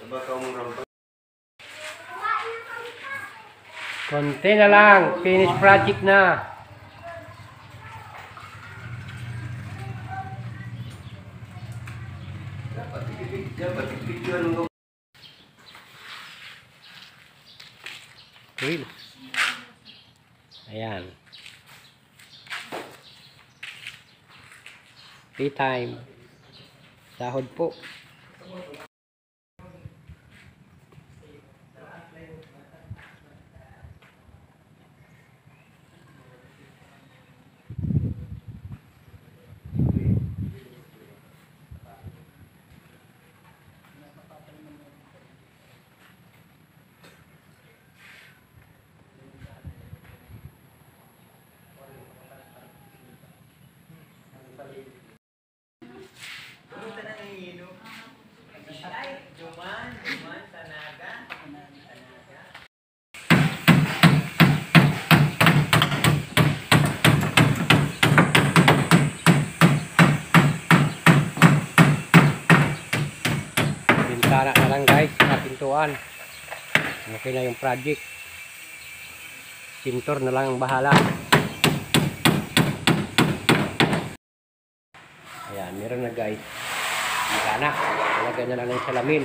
Sabakaw mong rampa. Konti na lang. Finish project na. Dapat ikipigyan mo. Grill. Ayan. Tea time. Sahod po. Bintana na lang guys. Sa pintuan. Okay na yung project. Sintor na lang ang bahala. Ayan, meron na guys. Bintana. Talagyan na lang ng salamin.